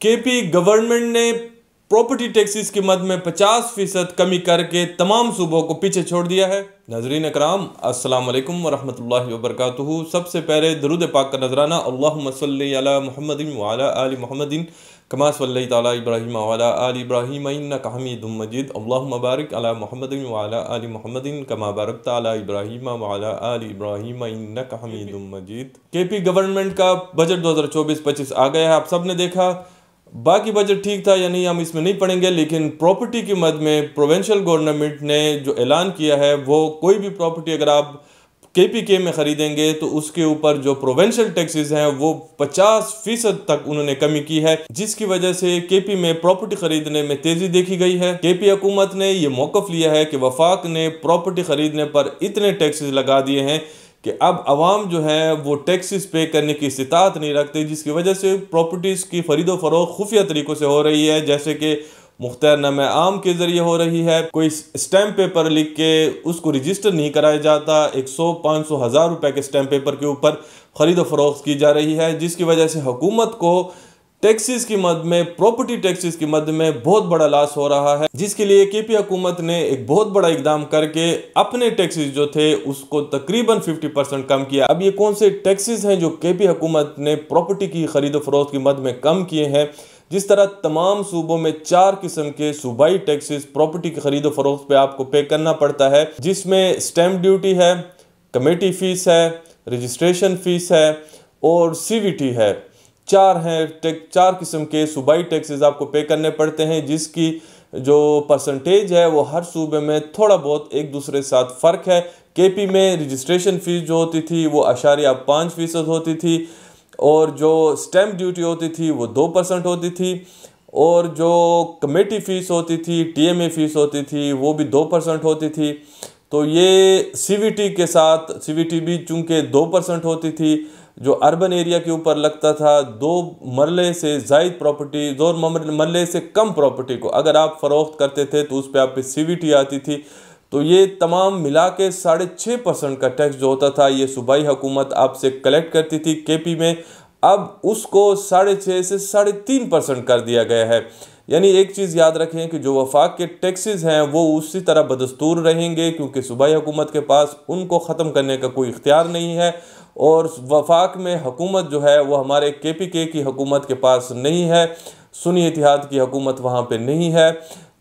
KP government ने property taxes की मद में 50 फ़ीसद कमी करके तमाम सूबों को पीछे छोड़ दिया है। नजरीन कराम अस्सलाम वालेकुम वरहमतुल्लाहि सबसे पहले दरुद पाक का नजराना, अल्लाहुम्मा सल्ली अला मुहम्मदिन व अला मुहम्मदिन, कमा सल्ली ताला इब्राहिम व अला इब्राहिम, इन्नका हमीदुम मजीद। अल्लाहुम्मा अला मुहम्मदिन व अला आलि मुहम्मदिन, कमा बारकता अला इब्राहिम व अला इब्राहिम, इन्नका हमीदुम मजीद। केपी गवर्नमेंट का बजट 2024-25 आ गया है, आप सबने देखा। बाकी बजट ठीक था या नहीं, हम इसमें नहीं पढ़ेंगे, लेकिन प्रॉपर्टी की मद में प्रोविंशियल गवर्नमेंट ने जो ऐलान किया है, वो कोई भी प्रॉपर्टी अगर आप के में ख़रीदेंगे तो उसके ऊपर जो प्रोवेंशियल टैक्सेस हैं, वो 50 फ़ीसद तक उन्होंने कमी की है, जिसकी वजह से के पी में प्रॉपर्टी खरीदने में तेज़ी देखी गई है। के पी हुकूमत ने ये मौकफ लिया है कि वफाक ने प्रॉपर्टी खरीदने पर इतने टैक्सेस लगा दिए हैं कि अब आवाम जो है वो टैक्सेस पे करने की इस्तात नहीं रखते, जिसकी वजह से प्रॉपर्टीज़ की फरीदो फरोख खुफिया तरीक़ों से हो रही है, जैसे कि मुख्तार नम आम के ज़रिए हो रही है। कोई स्टैम्प पेपर लिख के उसको रजिस्टर नहीं कराया जाता। एक सौ, पाँच सौ, हज़ार रुपये के स्टैम्प पेपर के ऊपर ख़रीदो फरोख्त की जा रही है, जिसकी वजह से हुकूमत को टैक्सेस की मद में प्रॉपर्टी टैक्सेस की मद में बहुत बड़ा लॉस हो रहा है, जिसके लिए केपी हुकूमत ने एक बहुत बड़ा इकदाम करके अपने टैक्सेस जो थे, उसको तकरीबन 50 परसेंट कम किया। अब ये कौन से टैक्सेस हैं जो केपी हुकूमत ने प्रॉपर्टी की खरीदो फरोख्त की मद में कम किए हैं? जिस तरह तमाम सूबों में चार किस्म के सूबाई टैक्सेस प्रॉपर्टी की खरीदो फरोख्त पे आपको पे करना पड़ता है, जिसमें स्टैम्प ड्यूटी है कमेटी फ़ीस है रजिस्ट्रेशन फ़ीस है और सीवीटी है। चार हैं टैक्स चार किस्म के सूबाई टैक्सेस आपको पे करने पड़ते हैं, जिसकी जो परसेंटेज है, वो हर सूबे में थोड़ा बहुत एक दूसरे के साथ फ़र्क है। के पी में रजिस्ट्रेशन फ़ीस जो होती थी, वो अशारिया पाँच फ़ीसद होती थी और जो स्टैम्प ड्यूटी होती थी, वो दो परसेंट होती थी और जो कमेटी फ़ीस होती थी टी एम ए फ़ीस होती थी, वो भी दो परसेंट होती थी। तो ये सी वी टी के साथ सी वी टी भी चूँकि दो परसेंट होती थी जो अर्बन एरिया के ऊपर लगता था, दो मरले से जायद प्रॉपर्टी दो मरले से कम प्रॉपर्टी को अगर आप फ़रोख्त करते थे तो उस पर आप सी आती थी। तो ये तमाम मिला के साढ़े छः परसेंट का टैक्स जो होता था, ये सूबाई हुकूमत आपसे कलेक्ट करती थी के पी में। अब उसको साढ़े छः से साढ़े तीन परसेंट कर दिया गया है। यानी एक चीज़ याद रखें कि जो वफाक के टैक्सेस हैं, वो उसी तरह बदस्तूर रहेंगे क्योंकि सूबाई हुकूमत के पास उनको ख़त्म करने का कोई इख्तियार नहीं है और वफाक में हुकूमत जो है, वो हमारे के पी के की हुकूमत के पास नहीं है सुनी इतिहाद की हकूमत वहाँ पर नहीं है।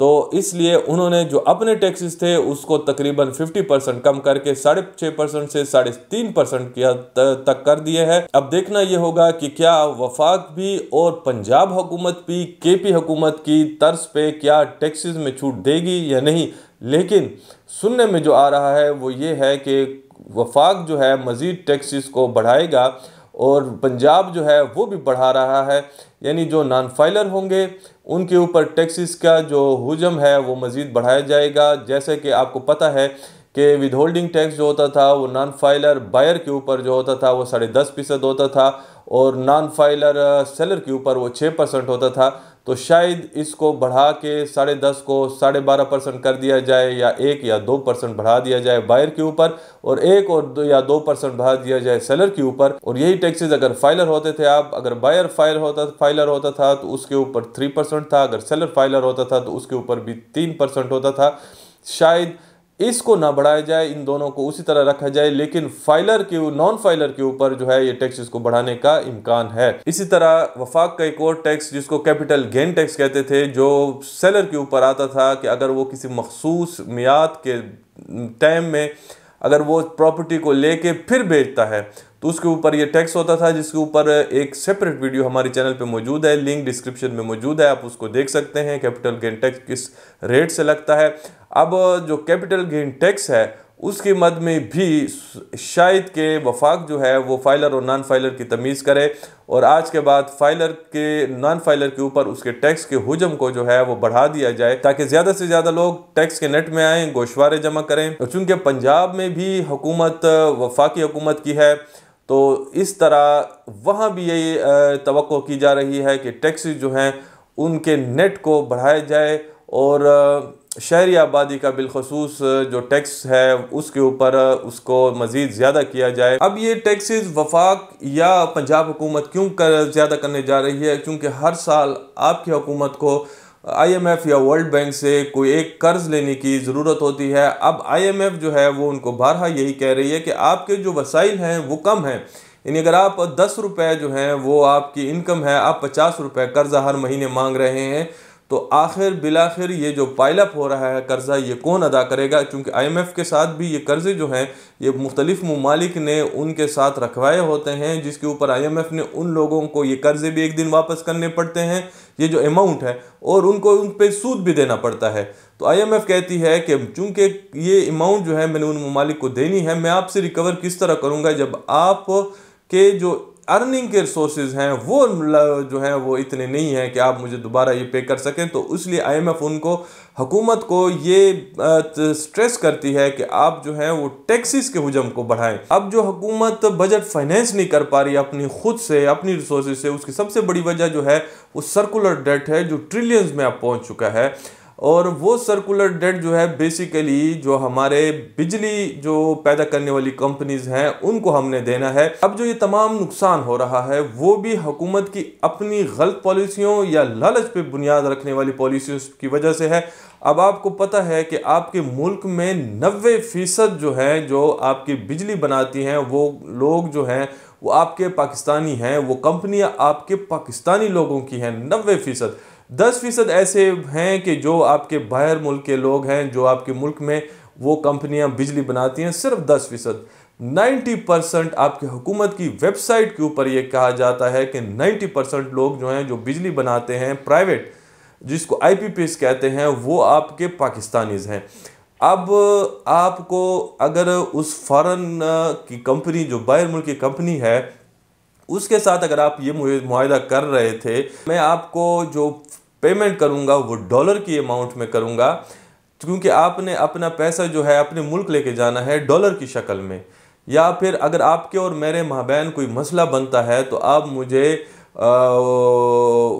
तो इसलिए उन्होंने जो अपने टैक्सेस थे, उसको तकरीबन 50 परसेंट कम करके साढ़े छः परसेंट से साढ़े तीन परसेंट किया तक कर दिए हैं। अब देखना ये होगा कि क्या वफाक भी और पंजाब हुकूमत भी के पी हुकूमत की तर्ज पे क्या टैक्सेस में छूट देगी या नहीं। लेकिन सुनने में जो आ रहा है, वो ये है कि वफाक जो है, मज़ीद टैक्सेस को बढ़ाएगा। और पंजाब जो है वो भी बढ़ा रहा है। यानी जो नॉन फाइलर होंगे, उनके ऊपर टैक्सेस का जो हुजम है, वो मज़ीद बढ़ाया जाएगा। जैसे कि आपको पता है कि विद होल्डिंग टैक्स जो होता था, वो नॉन फाइलर बायर के ऊपर जो होता था, वो साढ़े दस फ़ीसद होता था और नॉन फाइलर सेलर के ऊपर वो छः परसेंट होता था। तो शायद इसको बढ़ा के साढ़े दस को साढ़े बारह परसेंट कर दिया जाए या एक या दो परसेंट बढ़ा दिया जाए बायर के ऊपर और एक और दो या दो परसेंट बढ़ा दिया जाए सेलर के ऊपर। और यही टैक्सेस अगर फाइलर होते थे आप, अगर बायर फ़ाइल होता फाइलर होता था तो उसके ऊपर थ्री परसेंट था। अगर सेलर फाइलर होता था तो उसके ऊपर भी तीन परसेंट होता था। शायद इसको ना बढ़ाया जाए, इन दोनों को उसी तरह रखा जाए, लेकिन फाइलर के नॉन फाइलर के ऊपर जो है ये टैक्स इसको बढ़ाने का इम्कान है। इसी तरह वफाक का एक और टैक्स जिसको कैपिटल गेन टैक्स कहते थे, जो सेलर के ऊपर आता था कि अगर वो किसी मखसूस मियाद के टाइम में अगर वो प्रॉपर्टी को लेके फिर बेचता है तो उसके ऊपर ये टैक्स होता था, जिसके ऊपर एक सेपरेट वीडियो हमारे चैनल पे मौजूद है लिंक डिस्क्रिप्शन में मौजूद है, आप उसको देख सकते हैं कैपिटल गेन टैक्स किस रेट से लगता है। अब जो कैपिटल गेन टैक्स है, उसके मद में भी शायद के वफाक जो है, वो फाइलर और नॉन फाइलर की तमीज़ करे, और आज के बाद फाइलर के नॉन फाइलर के ऊपर उसके टैक्स के हजम को जो है, वो बढ़ा दिया जाए, ताकि ज़्यादा से ज़्यादा लोग टैक्स के नेट में आएँ, गोशवारे जमा करें। और चूँकि पंजाब में भी हुकूमत, वफाकी हुकूमत की है तो इस तरह वहाँ भी यही तो की जा रही है कि टैक्स जो हैं, उनके नेट को बढ़ाया जाए और शहरी आबादी का बिलखसूस जो टैक्स है, उसके ऊपर उसको मज़ीद ज़्यादा किया जाए। अब ये टैक्सेस वफाक या पंजाब हुकूमत क्यों कर, ज़्यादा करने जा रही है? क्योंकि हर साल आपकी हुकूमत को आईएमएफ या वर्ल्ड बैंक से कोई एक कर्ज लेने की ज़रूरत होती है। अब आईएमएफ जो है, वो उनको बारहा यही कह रही है कि आपके जो वसाइल हैं, वो कम हैं। यानी अगर आप दस रुपये जो हैं, वो आपकी इनकम है, आप पचास रुपये कर्जा हर महीने मांग रहे हैं। तो आखिर, बिलाखिर ये जो पाइलअप हो रहा है, कर्ज़ा ये कौन अदा करेगा? क्योंकि आईएमएफ के साथ भी ये कर्ज़े जो हैं, ये मुख्तलिफ़ ममालिक ने उनके साथ रखवाए होते हैं, जिसके ऊपर आईएमएफ ने उन लोगों को ये कर्ज़े भी एक दिन वापस करने पड़ते हैं, ये जो अमाउंट है, और उनको उन पर सूद भी देना पड़ता है। तो आईएमएफ कहती है कि चूँकि ये अमाउंट जो है मैंने उन ममालिक को देनी है, मैं आपसे रिकवर किस तरह करूँगा? जब आप के जो अर्निंग के रिसोर्सेज हैं, वो जो हैं, वो इतने नहीं हैं कि आप मुझे दोबारा ये पे कर सकें। तो इसलिए आईएमएफ उनको, हुकूमत को ये स्ट्रेस करती है कि आप जो है, वो टैक्सेस के हजम को बढ़ाएँ। अब जो हुकूमत बजट फाइनेंस नहीं कर पा रही अपनी खुद से, अपनी रिसोर्स से, उसकी सबसे बड़ी वजह जो है, वो सर्कुलर डेट है जो ट्रिलियंस में अब पहुँच चुका है। और वो सर्कुलर डेट जो है बेसिकली जो हमारे बिजली जो पैदा करने वाली कंपनीज़ हैं, उनको हमने देना है। अब जो ये तमाम नुकसान हो रहा है, वो भी हुकूमत की अपनी गलत पॉलिसियों या लालच पे बुनियाद रखने वाली पॉलिसियों की वजह से है। अब आपको पता है कि आपके मुल्क में नबे फ़ीसद जो है, जो आपकी बिजली बनाती हैं, वो लोग जो हैं, वो आपके पाकिस्तानी हैं, वो कंपनियाँ आपके पाकिस्तानी लोगों की हैं नबे फ़ीसद। दस फ़ीसद ऐसे हैं कि जो आपके बाहर मुल्क के लोग हैं, जो आपके मुल्क में वो कंपनियाँ बिजली बनाती हैं, सिर्फ़ दस फ़ीसद। नाइन्टी परसेंट आपकी हुकूमत की वेबसाइट के ऊपर ये कहा जाता है कि नाइन्टी परसेंट लोग जो हैं, जो बिजली बनाते हैं, प्राइवेट, जिसको आई कहते हैं, वो आपके पाकिस्तानीज हैं। अब आपको अगर उस फॉरन की कंपनी, जो बाहर मुल्क की कंपनी है, उसके साथ अगर आप ये मुआदा कर रहे थे, मैं आपको जो पेमेंट करूँगा, वो डॉलर की अमाउंट में करूँगा, क्योंकि आपने अपना पैसा जो है, अपने मुल्क लेके जाना है डॉलर की शक्ल में। या फिर अगर आपके और मेरे महाबैन कोई मसला बनता है तो आप मुझे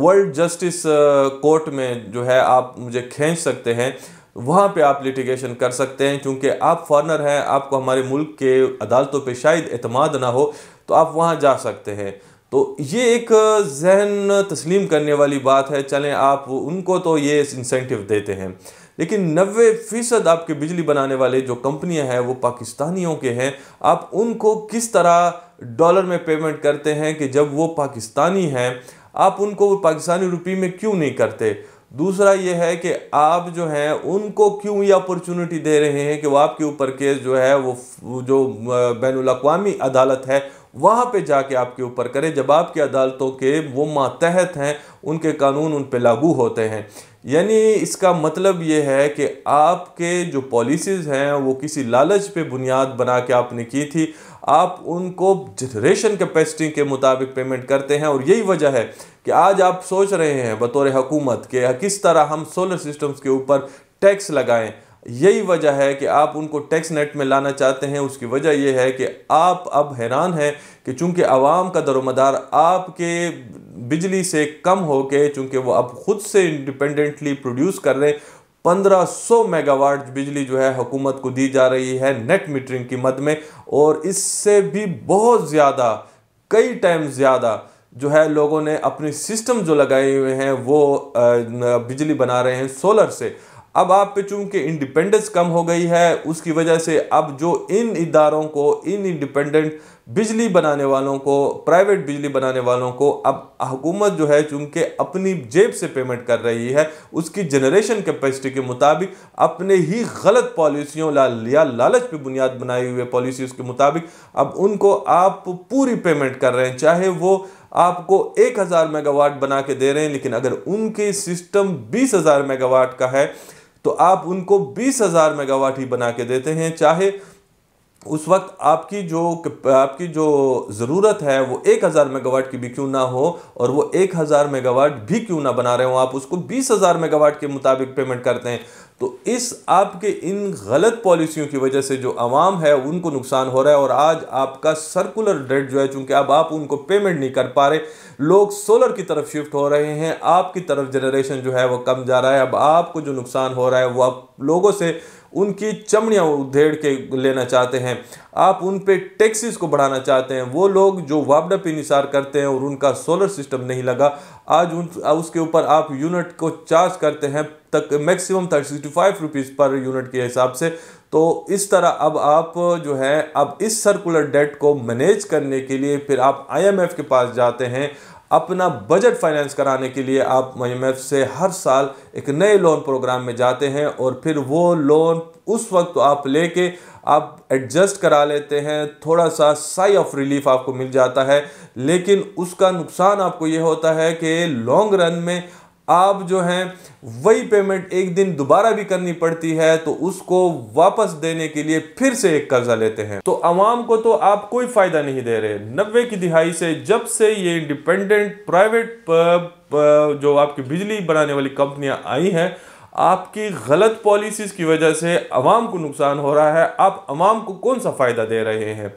वर्ल्ड जस्टिस कोर्ट में जो है, आप मुझे खींच सकते हैं। वहाँ पे आप लिटिगेशन कर सकते हैं, क्योंकि आप फॉरनर हैं, आपको हमारे मुल्क के अदालतों पे शायद अतमाद ना हो तो आप वहाँ जा सकते हैं। तो ये एक जहन तस्लीम करने वाली बात है, चलें आप उनको तो ये इंसेंटिव देते हैं। लेकिन नबे फ़ीसद आपके बिजली बनाने वाले जो कंपनियाँ हैं, वो पाकिस्तानियों के हैं। आप उनको किस तरह डॉलर में पेमेंट करते हैं कि जब वो पाकिस्तानी हैं, आप उनको वो पाकिस्तानी रुपये में क्यों नहीं करते? दूसरा ये है कि आप जो हैं, उनको क्यों ये अपॉर्चुनिटी दे रहे हैं कि वो आपके ऊपर केस जो है, वो जो बैन अवी अदालत है वहाँ पे जाके आपके ऊपर करें। जब आपकी अदालतों के वो मातहत हैं, उनके कानून उन पर लागू होते हैं। यानी इसका मतलब ये है कि आपके जो पॉलिसीज़ हैं, वो किसी लालच पे बुनियाद बना के आपने की थी। आप उनको जनरेशन कैपेसिटी के मुताबिक पेमेंट करते हैं और यही वजह है कि आज आप सोच रहे हैं बतौर हुकूमत के किस तरह हम सोलर सिस्टम्स के ऊपर टैक्स लगाएँ। यही वजह है कि आप उनको टैक्स नेट में लाना चाहते हैं, उसकी वजह यह है कि आप अब हैरान हैं कि चूँकि आवाम का दरोमदार आपके बिजली से कम हो के चूँकि वो अब ख़ुद से इंडिपेंडेंटली प्रोड्यूस कर रहे हैं, पंद्रह सौ मेगावाट बिजली जो है हुकूमत को दी जा रही है नेट मीटरिंग की मद में, और इससे भी बहुत ज़्यादा, कई टाइम ज़्यादा जो है लोगों ने अपने सिस्टम जो लगाए हुए हैं, वो बिजली बना रहे हैं सोलर से। अब आप पे चूँकि इंडिपेंडेंस कम हो गई है उसकी वजह से अब जो इन इदारों को इन इंडिपेंडेंट बिजली बनाने वालों को प्राइवेट बिजली बनाने वालों को अब हुकूमत जो है चूँकि अपनी जेब से पेमेंट कर रही है उसकी जनरेशन कैपेसिटी के मुताबिक अपने ही गलत पॉलिसियों ला, या लालच पे बुनियाद बनाई हुई पॉलिसी के मुताबिक अब उनको आप पूरी पेमेंट कर रहे हैं चाहे वो आपको एक हज़ार मेगावाट बना के दे रहे हैं लेकिन अगर उनके सिस्टम बीस हज़ार मेगावाट का है तो आप उनको बीस हज़ार मेगावाट ही बना के देते हैं, चाहे उस वक्त आपकी जो आपकी जो ज़रूरत है, वो एक हज़ार मेगावाट की भी क्यों ना हो और वो एक हज़ार मेगावाट भी क्यों ना बना रहे हो आप, उसको बीस हज़ार मेगावाट के मुताबिक पेमेंट करते हैं। तो इस आपके इन गलत पॉलिसियों की वजह से जो आवाम है, उनको नुकसान हो रहा है और आज आपका सर्कुलर डेट जो है, चूँकि अब आप उनको पेमेंट नहीं कर पा रहे, लोग सोलर की तरफ़ शिफ्ट हो रहे हैं, आपकी तरफ़ जनरेशन जो है वो कम जा रहा है, अब आपको जो नुकसान हो रहा है, वो आप लोगों से उनकी चमड़ियाँ उधेड़ के लेना चाहते हैं। आप उन पे टैक्सेस को बढ़ाना चाहते हैं। वो लोग जो वापडा पे निसार करते हैं और उनका सोलर सिस्टम नहीं लगा, आज उन, उसके ऊपर आप यूनिट को चार्ज करते हैं तक maximum thirty sixty five rupees per unit के हिसाब से। तो इस तरह अब आप जो है, अब इस सर्कुलर डेट को मैनेज करने के लिए फिर आप आईएमएफ के पास जाते हैं। अपना बजट फाइनेंस कराने के लिए आप आई से हर साल एक नए लोन प्रोग्राम में जाते हैं और फिर वो लोन उस वक्त तो आप लेके आप एडजस्ट करा लेते हैं थोड़ा सा साई ऑफ़ रिलीफ आपको मिल जाता है। लेकिन उसका नुकसान आपको ये होता है कि लॉन्ग रन में आप जो हैं, वही पेमेंट एक दिन दोबारा भी करनी पड़ती है तो उसको वापस देने के लिए फिर से एक कर्जा लेते हैं। तो आवाम को तो आप कोई फ़ायदा नहीं दे रहे। नब्बे की दिहाई से जब से ये इंडिपेंडेंट प्राइवेट जो आपकी बिजली बनाने वाली कंपनियाँ आई हैं, आपकी गलत पॉलिसीज़ की वजह से अवाम को नुकसान हो रहा है। आप अवाम को कौन सा फ़ायदा दे रहे हैं?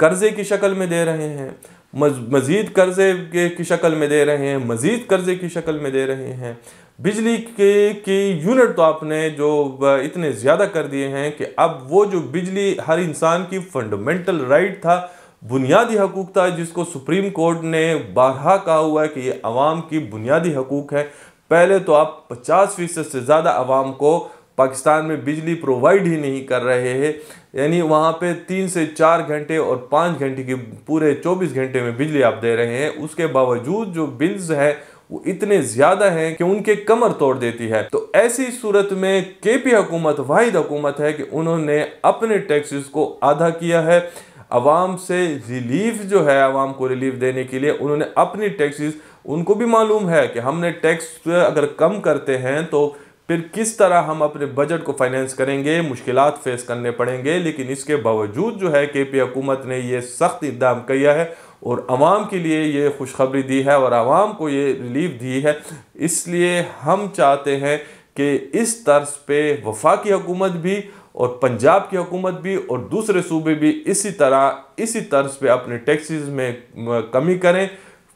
कर्जे की शक्ल में दे रहे हैं। मज़ीद कर्ज़े के, की शक्ल में दे रहे हैं, मज़ीद कर्ज़े की शक्ल में दे रहे हैं। बिजली के, की यूनिट तो आपने जो इतने ज़्यादा कर दिए हैं कि अब वो जो बिजली, हर इंसान की फंडामेंटल राइट था, बुनियादी हकूक था, जिसको सुप्रीम कोर्ट ने बारहा कहा हुआ है कि ये आवाम की बुनियादी हकूक है। पहले तो आप 50 फ़ीसद से ज़्यादा आवाम को पाकिस्तान में बिजली प्रोवाइड ही नहीं कर रहे हैं। यानी वहाँ पे तीन से चार घंटे और पाँच घंटे की पूरे चौबीस घंटे में बिजली आप दे रहे हैं। उसके बावजूद जो बिल्स है, वो इतने ज़्यादा हैं कि उनके कमर तोड़ देती है। तो ऐसी सूरत में के पी हुकूमत, वाहिद हुकूमत है कि उन्होंने अपने टैक्सेस को आधा किया है। आवाम से रिलीफ जो है, आवाम को रिलीफ देने के लिए उन्होंने अपनी टैक्सेस उनको भी मालूम है कि हमने टैक्स अगर कम करते हैं तो फिर किस तरह हम अपने बजट को फाइनेंस करेंगे मुश्किल फेस करने पड़ेंगे, लेकिन इसके बावजूद जो है के पी हुकूमत ने यह सख्त इकदाम किया है और आवाम के लिए ये खुशखबरी दी है और आवाम को ये रिलीफ दी है। इसलिए हम चाहते हैं कि इस तर्ज पे वफाकी हुकूमत भी और पंजाब की हुकूमत भी और दूसरे सूबे भी इसी तरह, इसी तर्ज पे अपने टैक्सीज में कमी करें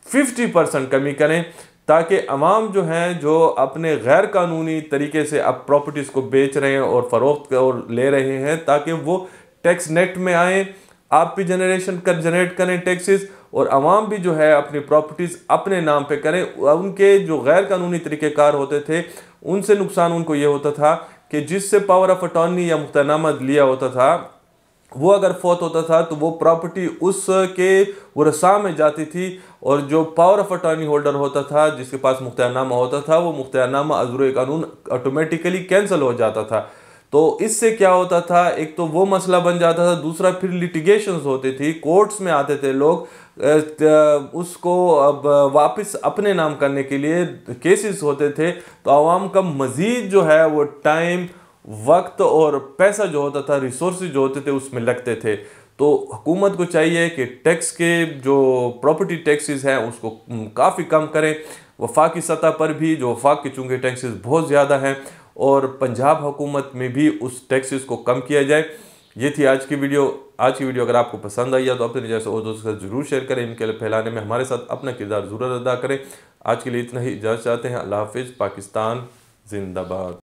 50 परसेंट कमी करें। ताकि अवाम जो हैं, जो अपने गैर कानूनी तरीके से अब प्रॉपर्टीज़ को बेच रहे हैं और फ़रोख्त और ले रहे हैं, ताकि वो टैक्स नेट में आए। आप भी जनरेशन कर जनरेट करें टैक्सेस और अवाम भी जो है अपनी प्रॉपर्टीज़ अपने नाम पे करें। उनके जो गैर कानूनी तरीक़ेकार होते थे, उनसे नुकसान उनको ये होता था कि जिससे पावर ऑफ़ अटॉर्नी या मुख्तनामा लिया होता था वो अगर फौत होता था तो वो प्रॉपर्टी उसके वरसा में जाती थी और जो पावर ऑफ़ अटॉर्नी होल्डर होता था, जिसके पास मुख्तनामा होता था, वो मुख्तनामा अजर कानून ऑटोमेटिकली कैंसिल हो जाता था। तो इससे क्या होता था? एक तो वो मसला बन जाता था, दूसरा फिर लिटिगेशन होती थी कोर्ट्स में आते थे लोग उसको अब वापस अपने नाम करने के लिए केसेस होते थे। तो आवाम का मज़ीद जो है, वो टाइम वक्त और पैसा जो होता था रिसोर्स जो होते थे, उसमें लगते थे। तो हुकूमत को चाहिए कि टैक्स के जो प्रॉपर्टी टैक्सेस हैं, उसको काफ़ी कम करें। वफाकी सतह पर भी जो वफाक के चूँकि टैक्सेस बहुत ज़्यादा हैं और पंजाब हुकूमत में भी उस टैक्सेस को कम किया जाए। ये थी आज की वीडियो। आज की वीडियो अगर आपको पसंद आई है तो अपने जैसे और दोस्तों के साथ ज़रूर शेयर करें। इनके लिए फैलाने में हमारे साथ अपना किरदार ज़रूर अदा करें। आज के लिए इतना ही। इजाज़त चाहते हैं। अल्लाह हाफिज़। पाकिस्तान जिंदाबाद।